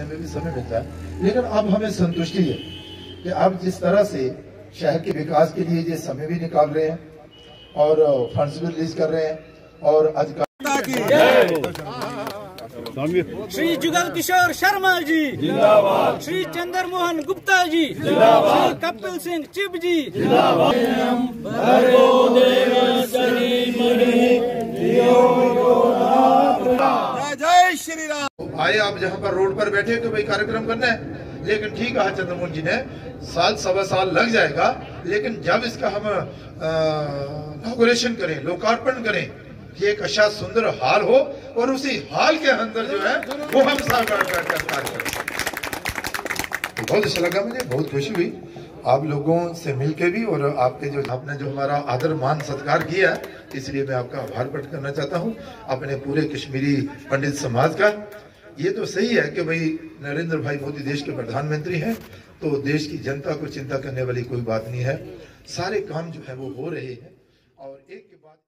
लिखने में भी समय मिलता है। लेकिन अब हमें संतुष्टि है कि अब जिस तरह से शहर के विकास के लिए ये समय भी निकाल रहे हैं और फंड्स भी रिलीज़ कर रहे हैं और अधिकार श्री जुगल किशोर शर्मा जी। श्री चंद्र मोहन गुप्ता जी। श्री कपिल सिंह चिप जी। जय रहा। भाई आए आप जहाँ पर रोड पर बैठे तो भाई कार्यक्रम करना है। लेकिन ठीक है चंद्रमोहन जी ने, साल सवा साल लग जाएगा, लेकिन जब इसका हम इनोग्रेशन करें, लोकार्पण करें, कि एक अच्छा सुंदर हाल हो और उसी हाल के अंदर जो है, वो हम साकार कार्यक्रम करें। बहुत अच्छा लगा मुझे, बहुत खुशी हुई। आप लोगों से मिलके भी और आपके जो, आपने जो हमारा आदर, मान, सत्कार किया, इसलिए मैं आपका आभार प्रकट करना चाहता हूँ। अपने पूरे कश्मीरी पंडित समाज का। ये तो सही है कि भाई नरेंद्र भाई मोदी देश के प्रधानमंत्री हैं तो देश की जनता को चिंता करने वाली कोई बात नहीं है। सारे काम जो है वो हो रहे हैं और एक